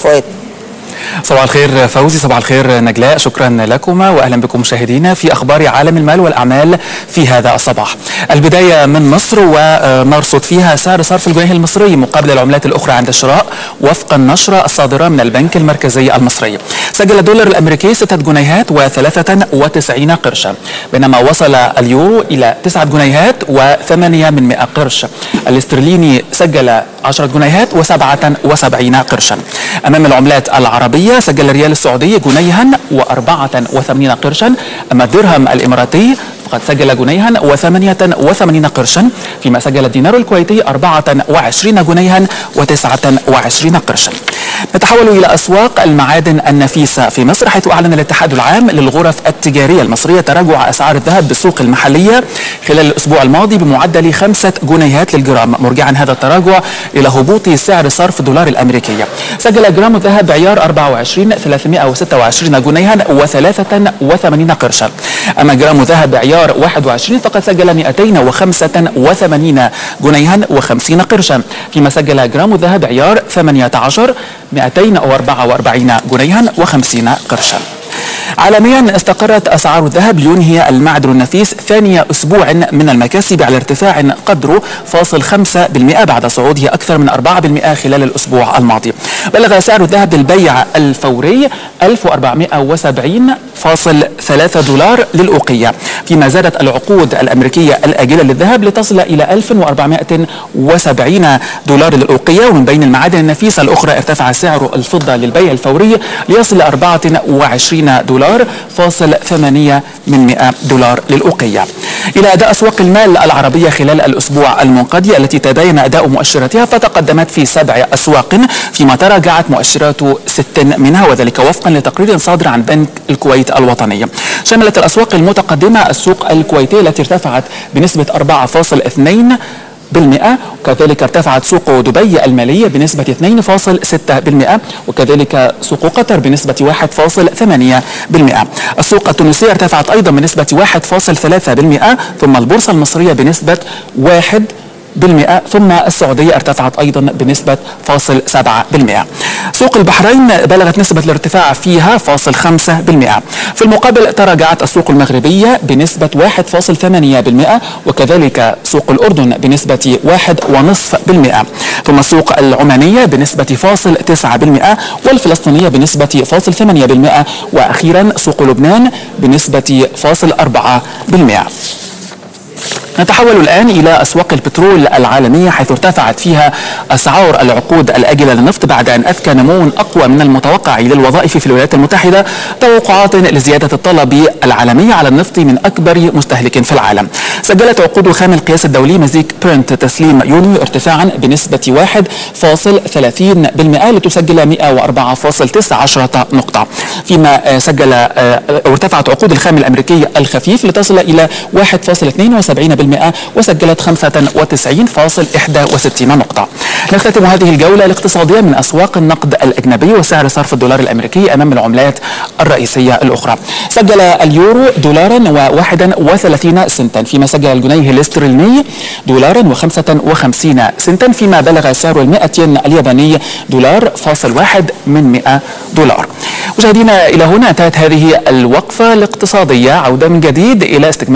fue صباح الخير فوزي صباح الخير نجلاء شكرا لكما واهلا بكم مشاهدينا في أخبار عالم المال والأعمال في هذا الصباح. البداية من مصر ونرصد فيها سعر صرف الجنيه المصري مقابل العملات الأخرى عند الشراء وفق النشرة الصادرة من البنك المركزي المصري. سجل الدولار الأمريكي 6 جنيهات و93 قرشا بينما وصل اليورو إلى 9 جنيهات و8 من 100 قرش. الاسترليني سجل 10 جنيهات و77 قرشا. أمام العملات العربية سجل الريال السعودي جنيها و84 قرشا أما الدرهم الإماراتي فقد سجل جنيها و88 قرشا فيما سجل الدينار الكويتي 24 جنيها و29 قرشا. نتحول إلى أسواق المعادن النفيسة في مصر حيث أعلن الاتحاد العام للغرف التجارية المصرية تراجع أسعار الذهب بالسوق المحلية خلال الأسبوع الماضي بمعدل 5 جنيهات للجرام. مرجعا هذا التراجع إلى هبوط سعر صرف الدولار الأمريكي سجل جرام الذهب عيار 24 326 جنيها و83 قرشا. أما جرام ذهب عيار 21 فقد سجل 285 جنيها و50 قرشا فيما سجل جرام الذهب عيار 18 244 جنيها و50 قرشا عالميا استقرت أسعار الذهب لينهي المعدن النفيس ثاني أسبوع من المكاسب على ارتفاع قدره فاصل 5% بعد صعوده أكثر من 4% خلال الأسبوع الماضي. بلغ سعر الذهب للبيع الفوري 1470.3 دولار للأوقية، فيما زادت العقود الأمريكية الآجلة للذهب لتصل إلى 1470 دولار للأوقية ومن بين المعادن النفيسة الأخرى ارتفع سعر الفضة للبيع الفوري ليصل 24 دولار فاصل 8 من 100 دولار للأوقية. إلى أداء أسواق المال العربية خلال الأسبوع المنقضي التي تباين أداء مؤشراتها فتقدمت في سبع أسواق فيما تراجعت مؤشرات ست منها وذلك وفقا لتقرير صادر عن بنك الكويت الوطني شملت الأسواق المتقدمة السوق الكويتية التي ارتفعت بنسبة 4.2 بالمئة وكذلك ارتفعت سوق دبي المالية بنسبة 2.6% وكذلك سوق قطر بنسبة 1.8% السوق التونسية ارتفعت أيضا بنسبة 1.3% ثم البورصة المصرية بنسبة 1 بالمئة ثم السعودية ارتفعت أيضا بنسبة فاصل سبعة بالمئة. سوق البحرين بلغت نسبة الارتفاع فيها فاصل خمسة بالمئة. في المقابل تراجعت السوق المغربية بنسبة واحد فاصل ثمانية بالمئة وكذلك سوق الأردن بنسبة واحد ونصف بالمئة. ثم السوق العمانية بنسبة فاصل تسعة بالمئة والفلسطينية بنسبة فاصل ثمانية بالمئة وأخيرا سوق لبنان بنسبة فاصل أربعة بالمئة. نتحول الآن إلى أسواق البترول العالمية حيث ارتفعت فيها أسعار العقود الآجلة للنفط بعد أن أذكى نمو أقوى من المتوقع للوظائف في الولايات المتحدة توقعات لزيادة الطلب العالمي على النفط من أكبر مستهلك في العالم. سجلت عقود خام القياس الدولي مزيك برنت تسليم يونيو ارتفاعا بنسبة 1.30% لتسجل 104.19 نقطة. فيما سجل ارتفعت عقود الخام الأمريكي الخفيف لتصل إلى 1.72% وسجلت 95.61 نقطة. نختتم هذه الجولة الاقتصادية من أسواق النقد الأجنبي وسعر صرف الدولار الأمريكي أمام العملات الرئيسية الأخرى. سجل اليورو دولارا و31 سنتا فيما سجل الجنيه الاسترليني دولارا و55 سنتا فيما بلغ سعر المائة الياباني دولار فاصل واحد من 100 دولار. مشاهدينا إلى هنا انتهت هذه الوقفة الاقتصادية. عودة من جديد إلى استكمال